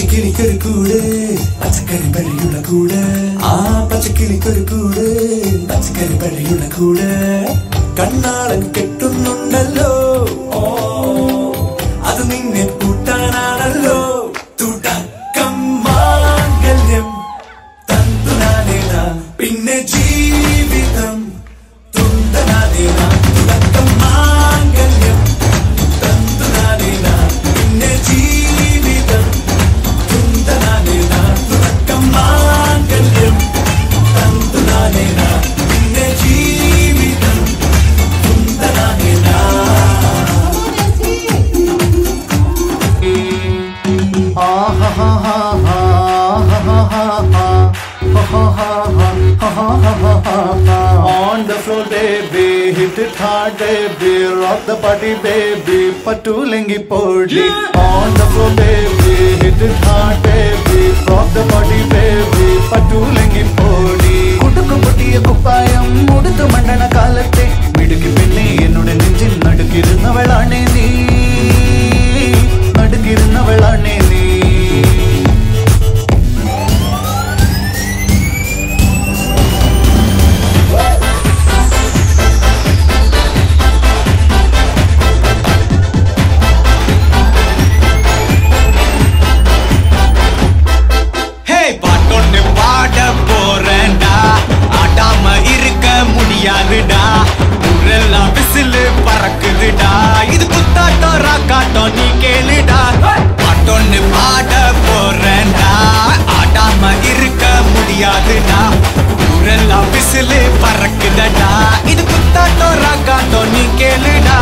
പച്ചക്കിളിക്കൊരു കൂട് പച്ചക്കറി പഴയുള്ള കൂട്. ആ പച്ചക്കിളിക്കൊരു കൂട് പച്ചക്കറി പഴയുള്ള കൂട്. കണ്ണാളൻ കെട്ടുന്നുണ്ടല്ലോ. അത് നിന്നെ കൂട്ടാനാണല്ലോ On the floor, baby, hit it hard, baby, rock the party, baby, patulengi podi. On the floor, baby, hit it hard, baby, rock the party, baby, patulengi podi. குடுக்கு புட்டிய குப்பாயம் முடித்து மண்டன காலத்தை மிடுக்கு பின்னே என்னுடைய நெஞ்சில் நடுக்கிருந்தவளானே கேளுடா. இது குத்தாட்டம் ராக்காட்டம் நீ கேளுடா. பாட்டொன்னு பாட போறேன்டா. ஆடாம இருக்க முடியாதுடா. ஊரெல்லாம் விசிலு பறக்குதடா. இது குத்தாட்டம் ராக்காட்டம் நீ கேளுடா.